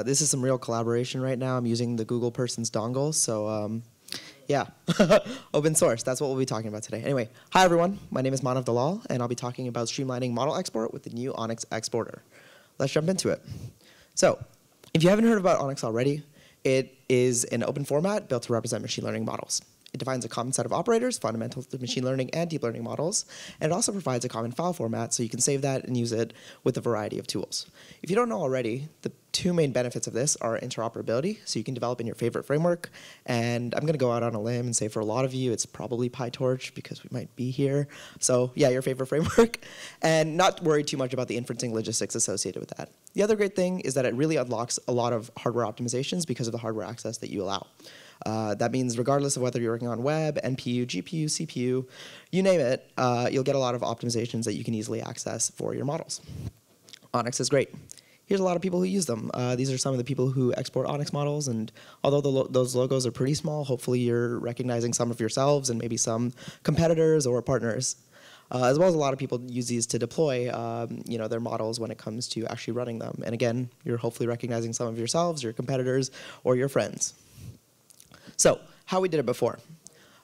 Uh, this is some real collaboration right now. I'm using the Google Person's dongle, so um, yeah, open source. That's what we'll be talking about today. Anyway, hi everyone. My name is Maanav Dalal, and I'll be talking about streamlining model export with the new ONNX exporter. Let's jump into it. So, if you haven't heard about ONNX already, it is an open format built to represent machine learning models. It defines a common set of operators fundamental to machine learning and deep learning models, and it also provides a common file format so you can save that and use it with a variety of tools. If you don't know already, the two main benefits of this are interoperability, so you can develop in your favorite framework, and I'm going to go out on a limb and say for a lot of you, it's probably PyTorch because we might be here. So yeah, your favorite framework, and not worry too much about the inferencing logistics associated with that. The other great thing is that it really unlocks a lot of hardware optimizations because of the hardware access that you allow. Uh, that means regardless of whether you're working on web, NPU, GPU, CPU, you name it, uh, you'll get a lot of optimizations that you can easily access for your models. ONNX is great. Here's a lot of people who use them. Uh, these are some of the people who export ONNX models, and although lo those logos are pretty small, hopefully you're recognizing some of yourselves and maybe some competitors or partners. Uh, as well as a lot of people use these to deploy um, you know, their models when it comes to actually running them. And again, you're hopefully recognizing some of yourselves, your competitors, or your friends. So, how we did it before.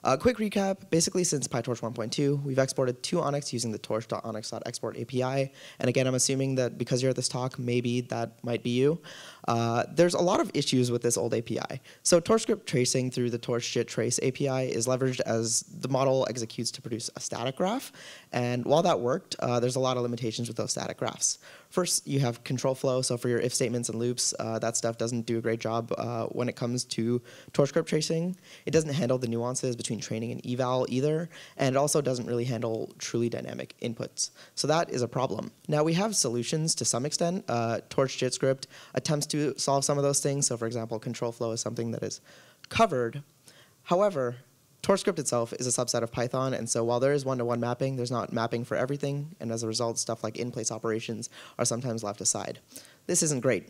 Uh, quick recap, basically since PyTorch 1.2, we've exported to ONNX using the torch.onnx.export API. And again, I'm assuming that because you're at this talk, maybe that might be you. Uh, there's a lot of issues with this old API. So TorchScript tracing through the torch.jit trace API is leveraged as the model executes to produce a static graph. And while that worked, uh, there's a lot of limitations with those static graphs. First, you have control flow. So for your if statements and loops, uh, that stuff doesn't do a great job uh, when it comes to TorchScript tracing. It doesn't handle the nuances between training and eval either. And it also doesn't really handle truly dynamic inputs. So that is a problem. Now we have solutions to some extent. Uh, torch.jit script attempts to to solve some of those things. So for example, control flow is something that is covered. However, TorchScript itself is a subset of Python, and so while there is one-to-one -one mapping, there's not mapping for everything, and as a result, stuff like in-place operations are sometimes left aside. This isn't great.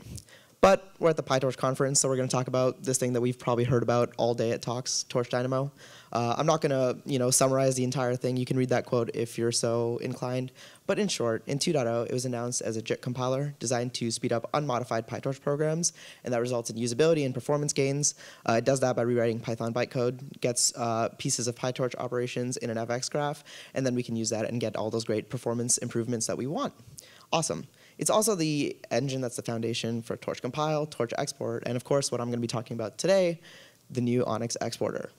But we're at the PyTorch conference, so we're going to talk about this thing that we've probably heard about all day at talks, Torch Dynamo. Uh, I'm not going to you know, summarize the entire thing. You can read that quote if you're so inclined. But in short, in 2.0, it was announced as a JIT compiler designed to speed up unmodified PyTorch programs, and that results in usability and performance gains. Uh, it does that by rewriting Python bytecode, gets uh, pieces of PyTorch operations in an FX graph, and then we can use that and get all those great performance improvements that we want. Awesome. It's also the engine that's the foundation for Torch Compile, Torch Export, and of course what I'm going to be talking about today, the new ONNX exporter.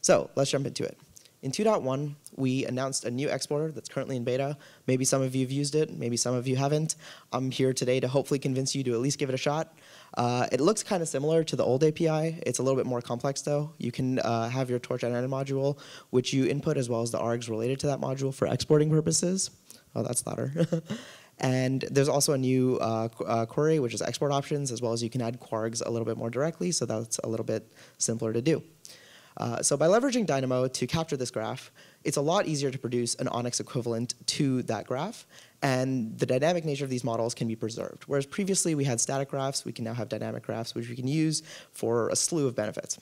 So let's jump into it. In 2.1, we announced a new exporter that's currently in beta. Maybe some of you have used it, maybe some of you haven't. I'm here today to hopefully convince you to at least give it a shot. Uh, it looks kind of similar to the old API. It's a little bit more complex though. You can uh, have your torch NN module, which you input as well as the args related to that module for exporting purposes. Oh, that's louder. And there's also a new uh, uh, query, which is export options, as well as you can add kwargs a little bit more directly, so that's a little bit simpler to do. Uh, so by leveraging Dynamo to capture this graph, it's a lot easier to produce an ONNX equivalent to that graph, and the dynamic nature of these models can be preserved. Whereas previously we had static graphs, we can now have dynamic graphs, which we can use for a slew of benefits.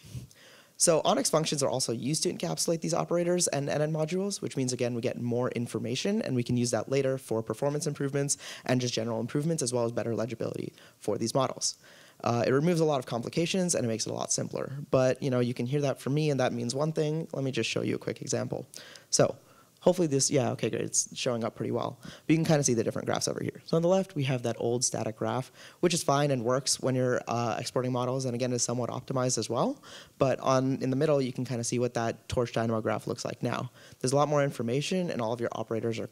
So ONNX functions are also used to encapsulate these operators and NN modules, which means, again, we get more information, and we can use that later for performance improvements and just general improvements, as well as better legibility for these models. Uh, it removes a lot of complications and it makes it a lot simpler. But you know, you can hear that from me, and that means one thing. Let me just show you a quick example. So Hopefully this, yeah, okay, great, it's showing up pretty well. But you can kind of see the different graphs over here. So on the left, we have that old static graph, which is fine and works when you're uh, exporting models, and again, is somewhat optimized as well. But on in the middle, you can kind of see what that Torch Dynamo graph looks like now. There's a lot more information, and all of your operators are,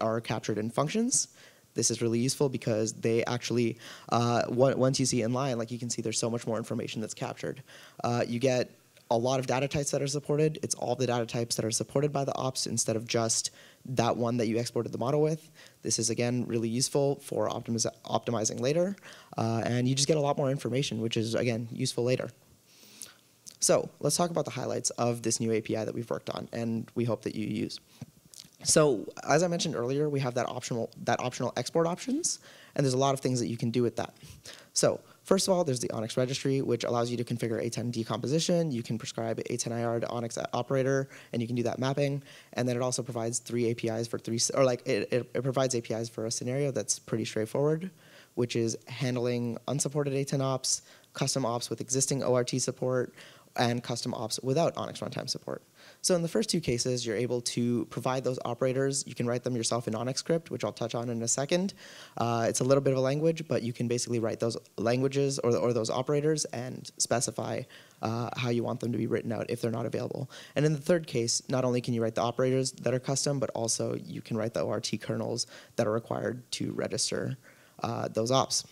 are captured in functions. This is really useful because they actually, uh, once you see inline, like you can see there's so much more information that's captured. Uh, you get a lot of data types that are supported. It's all the data types that are supported by the ops instead of just that one that you exported the model with. This is, again, really useful for optimiz optimizing later. Uh, and you just get a lot more information, which is, again, useful later. So let's talk about the highlights of this new API that we've worked on and we hope that you use. So as I mentioned earlier, we have that optional, that optional export options, and there's a lot of things that you can do with that. So First of all, there's the ONNX registry, which allows you to configure ATen decomposition. You can prescribe ATenIR to ONNX operator, and you can do that mapping. And then it also provides three APIs for three, or like it, it, it provides APIs for a scenario that's pretty straightforward. which is handling unsupported ATen ops, custom ops with existing ORT support, and custom ops without ONNX runtime support. So in the first two cases, you're able to provide those operators. You can write them yourself in ONNX script, which I'll touch on in a second. Uh, it's a little bit of a language, but you can basically write those languages or, or those operators and specify uh, how you want them to be written out if they're not available. And in the third case, not only can you write the operators that are custom, but also you can write the ORT kernels that are required to register uh, those ops.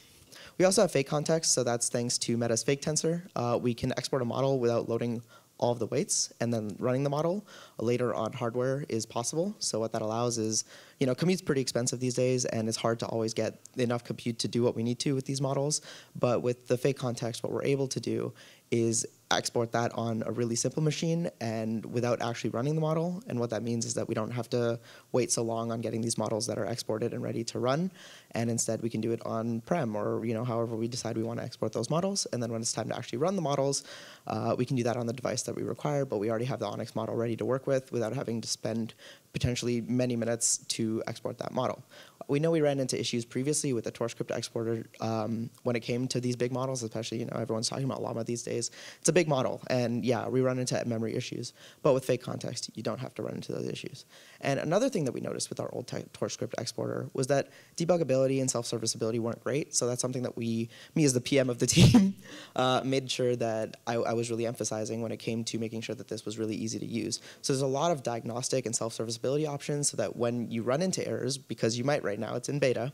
We also have fake context, so that's thanks to Meta's fake tensor. Uh, we can export a model without loading all of the weights and then running the model later on hardware is possible. So what that allows is, you know, commute's pretty expensive these days and it's hard to always get enough compute to do what we need to with these models. But with the fake context, what we're able to do is export that on a really simple machine and without actually running the model. And what that means is that we don't have to wait so long on getting these models that are exported and ready to run. And instead we can do it on prem or you know however we decide we want to export those models. And then when it's time to actually run the models, uh, we can do that on the device that we require, but we already have the ONNX model ready to work with without having to spend potentially many minutes to export that model. We know we ran into issues previously with the TorchScript exporter um, when it came to these big models, especially, you know, everyone's talking about Llama these days. It's a big model, and yeah, we run into memory issues. But with fake context, you don't have to run into those issues. And another thing that we noticed with our old TorchScript exporter was that debuggability and self-serviceability weren't great, so that's something that we, me as the PM of the team, uh, made sure that I, I was really emphasizing when it came to making sure that this was really easy to use. So there's a lot of diagnostic and self-serviceability options so that when you run into errors, because you might right now, it's in beta,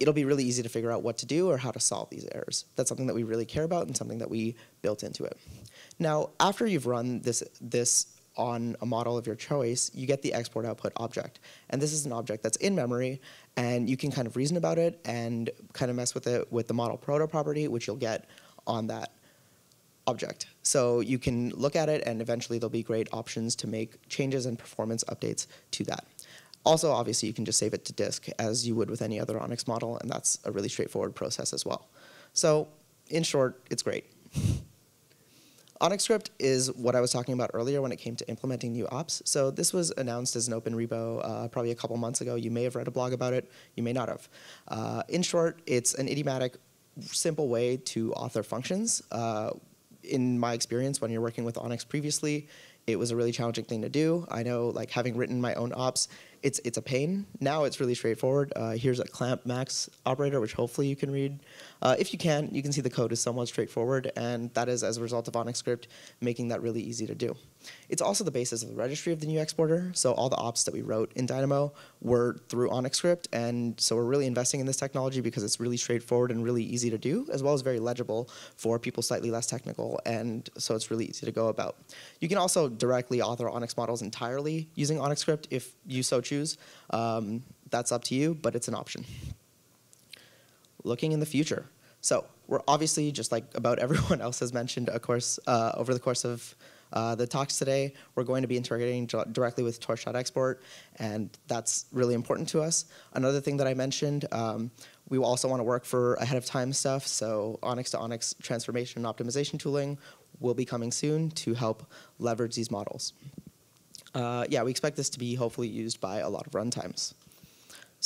it'll be really easy to figure out what to do or how to solve these errors. That's something that we really care about and something that we built into it. Now, after you've run this, this on a model of your choice, you get the export output object. And this is an object that's in memory, and you can kind of reason about it and kind of mess with it with the model proto property, which you'll get on that object. So you can look at it, and eventually there'll be great options to make changes and performance updates to that. Also, obviously, you can just save it to disk as you would with any other ONNX model, and that's a really straightforward process as well. So in short, it's great. ONNXScript is what I was talking about earlier when it came to implementing new ops. So this was announced as an open repo uh, probably a couple months ago. You may have read a blog about it. You may not have. Uh, in short, it's an idiomatic, simple way to author functions. Uh, in my experience, when you're working with ONNX previously, it was a really challenging thing to do. I know, like having written my own ops, it's it's a pain. Now it's really straightforward. Uh, here's a clamp max operator, which hopefully you can read. Uh, if you can, you can see the code is somewhat straightforward, and that is as a result of ONNXScript making that really easy to do. It's also the basis of the registry of the new exporter, so all the ops that we wrote in Dynamo were through ONNXScript, and so we're really investing in this technology because it's really straightforward and really easy to do, as well as very legible for people slightly less technical, and so it's really easy to go about. You can also directly author ONNX models entirely using ONNXScript if you so choose. Um, that's up to you, but it's an option. Looking in the future. So we're obviously, just like about everyone else has mentioned, of course, uh, over the course of uh, the talks today, we're going to be integrating directly with Torch.export, and that's really important to us. Another thing that I mentioned, um, we also want to work for ahead of time stuff, so ONNX to ONNX transformation and optimization tooling will be coming soon to help leverage these models. Uh, yeah, we expect this to be hopefully used by a lot of runtimes.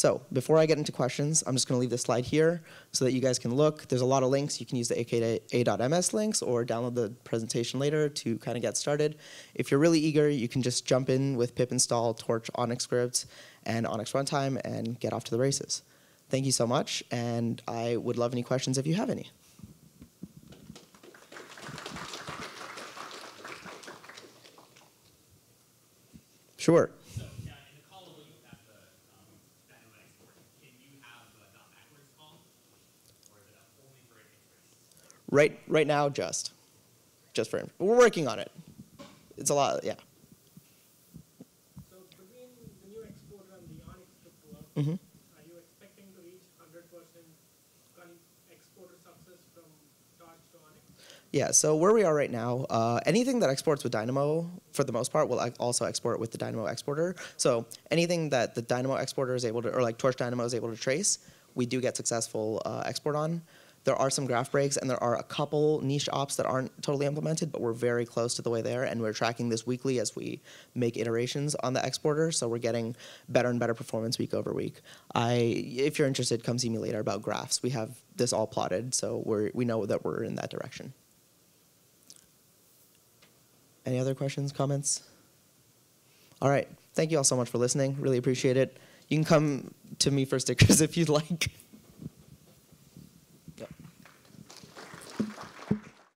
So before I get into questions, I'm just going to leave this slide here so that you guys can look. There's a lot of links. You can use the aka.ms links or download the presentation later to kind of get started. If you're really eager, you can just jump in with pip install torch ONNX scripts and ONNX runtime and get off to the races. Thank you so much, and I would love any questions if you have any. Sure. Right, right now, just, just for we're working on it. It's a lot, yeah. So between the new exporter and the ONNX work, Mm -hmm. are you expecting to reach 100% exporter success from Torch to ONNX? Yeah, so where we are right now, uh, anything that exports with Dynamo, for the most part, will also export with the Dynamo exporter. So anything that the Dynamo exporter is able to, or like Torch Dynamo is able to trace, we do get successful uh, export on. There are some graph breaks and there are a couple niche ops that aren't totally implemented, but we're very close to the way there. And we're tracking this weekly as we make iterations on the exporter. So we're getting better and better performance week over week. I, if you're interested, come see me later about graphs. We have this all plotted, so we're, we know that we're in that direction. Any other questions, comments? All right. Thank you all so much for listening. Really appreciate it. You can come to me for stickers if you'd like.